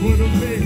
What a man.